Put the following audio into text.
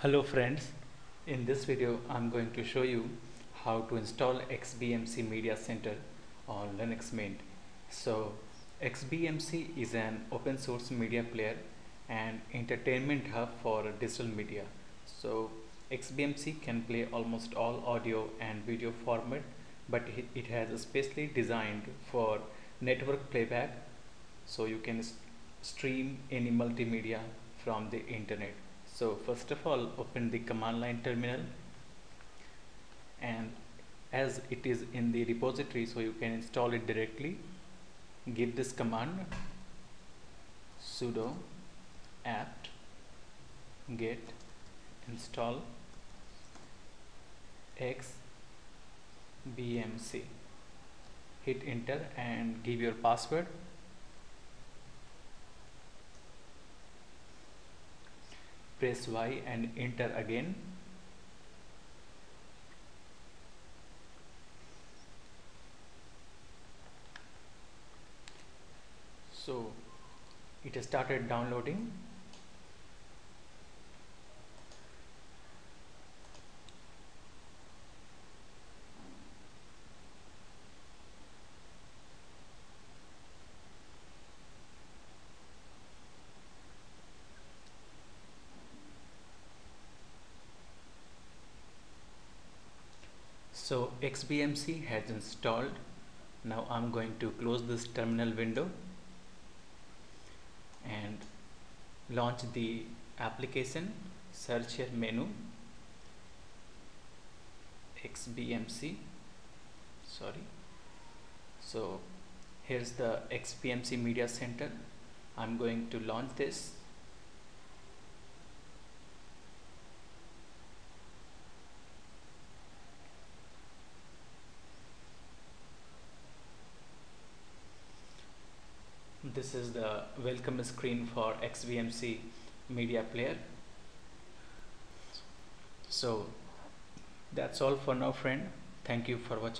Hello friends, in this video I'm going to show you how to install XBMC Media Center on Linux Mint. So XBMC is an open source media player and entertainment hub for digital media. So XBMC can play almost all audio and video format but it- has especially designed for network playback so you can stream any multimedia from the internet so first of all open the command line terminal. And as it is in the repository so you can install it directly. Give this command sudo apt get install xbmc hit enter and give your password press Y and enter again. So it has started downloading so XBMC has installed. Now I'm going to close this terminal window and launch the application search here menu XBMC sorry. So here's the XBMC media center. I'm going to launch this this is the welcome screen for XBMC media player. So that's all for now friend. Thank you for watching